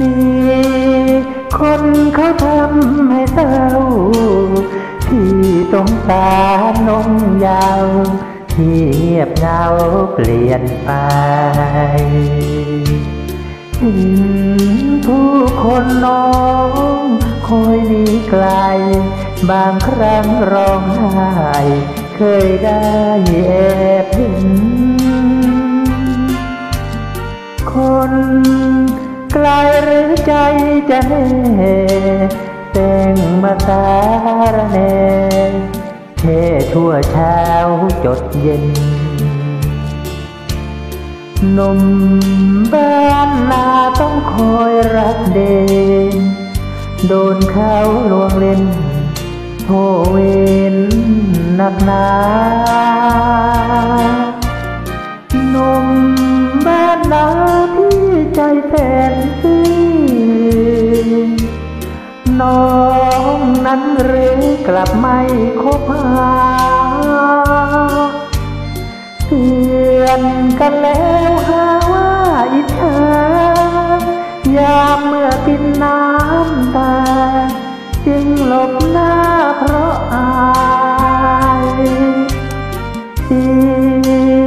มี คนเขาทำให้เศร้าพี่สงสารนงยาวที่เงียบเงาเปลี่ยนไปเห็นผู้คนน้องคอยหนีไกล บางครั้งร้องไห้เคยได้แอบเห็นคน ไกลหรือใจจะแน่แต่งมาสารแน่เททั่วเช้าจดเย็นหนุ่มบ้านนาต้องคอยรักเดนโดนเขาลวงเล่นโทเวนหนักหนาหนุ่มบ้านนา ใจแสนซื่น้องนั้นหรือกลับไม่คบหาเตือนกันแล้วหาว่าอิจฉายามเมื่อกินน้ำตาจึงหลบหน้าเพราะอายเตี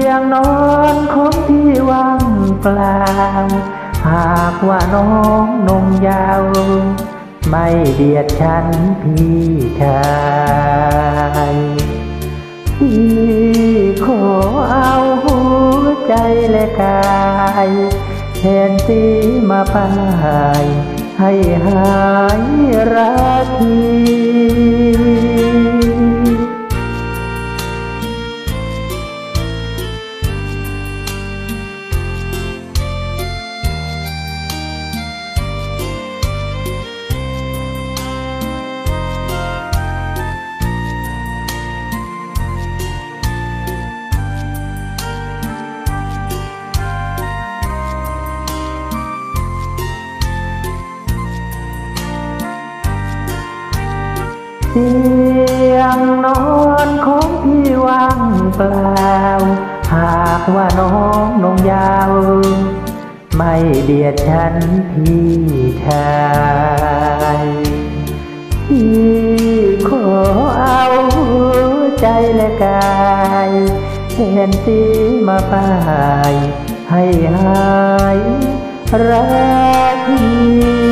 ยงนอนของพี่ว่างเปล่า หากว่าน้องนมยาว ไม่เบียดฉันพี่ชายพี่ขอเอาหัวใจและกายแทนสีมาพายให้หายรักที เตียงนอนของพี่ว่างเปล่า หากว่าน้องนงยาว ไม่เบียดฉันพี่ชายพี่ขอเอาหัวใจและกายแทนสีมาป้ายให้หายรักพี่